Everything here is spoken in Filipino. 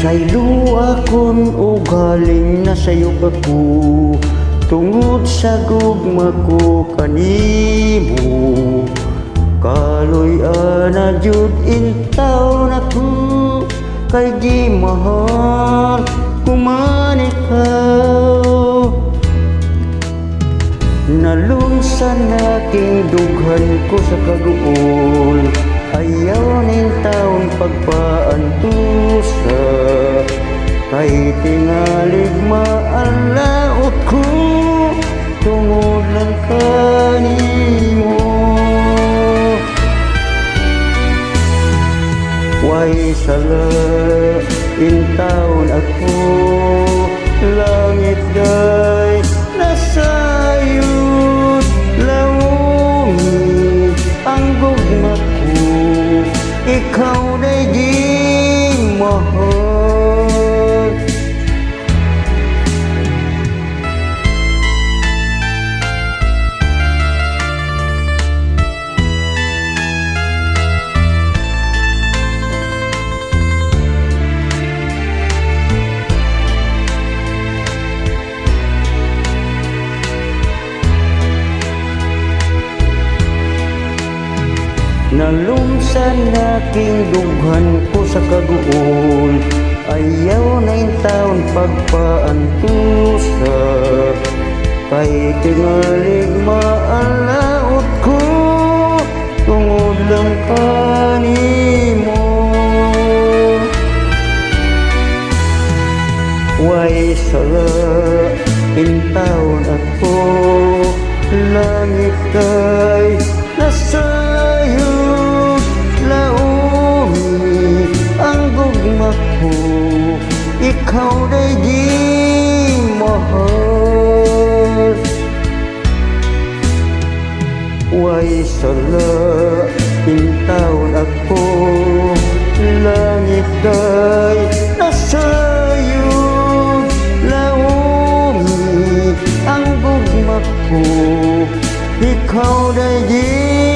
Saylo akon o galing na sayo ako Tungod sa gugma ko kanimo. Kaloy ana jud intaw na ko Kay di mahal kuman ikaw Nalungsan aking dughan ko sa kaguol. Ayaw Kay tingalig maalaot ko Tungod lang kanimo Way sala intaon ako Langit day nasayod Laumi ang gugma Ikaw day Nalumsan aking dughan ko sa kaguol. Ayaw na yung taon pagpaantusa Kay tingalig maalaot ko. Tungod lang kanimo Way sala intaon ako? Langit kay nasayo Ikaw day di mahal Way sala intaon ako Langit kay nasayo Laumi ang gugma ko Ikaw day di